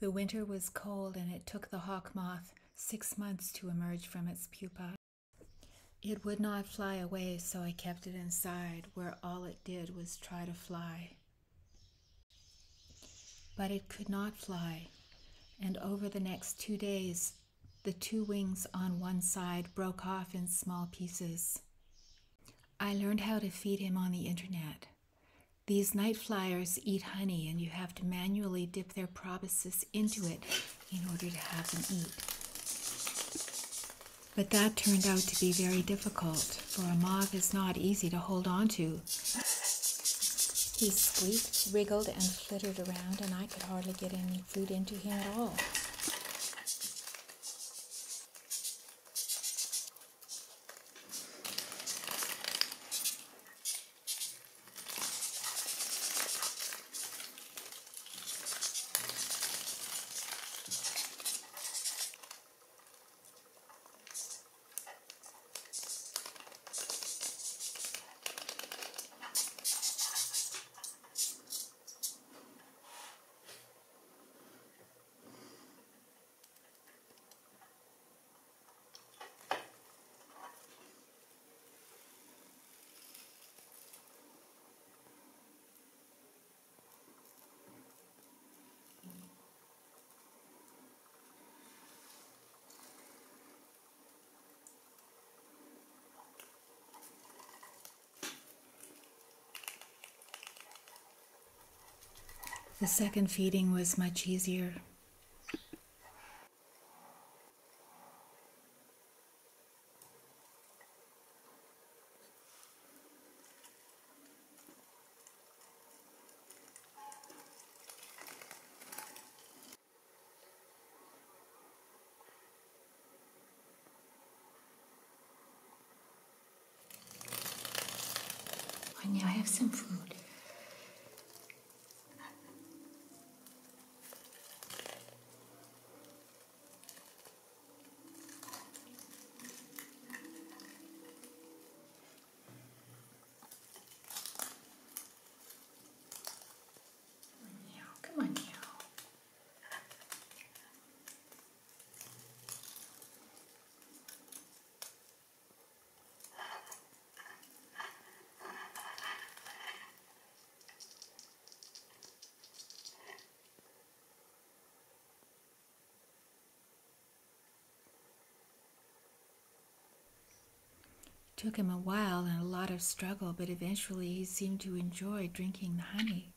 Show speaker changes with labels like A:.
A: The winter was cold and it took the hawk moth six months to emerge from its pupa. It would not fly away, so I kept it inside where all it did was try to fly. But it could not fly, and over the next two days, the two wings on one side broke off in small pieces. I learned how to feed him on the internet. These night flyers eat honey, and you have to manually dip their proboscis into it in order to have them eat. But that turned out to be very difficult, for a moth is not easy to hold on to. He squeaked, wriggled, and flittered around, and I could hardly get any food into him at all. The second feeding was much easier. I have some food. Took him a while and a lot of struggle, but eventually he seemed to enjoy drinking the honey.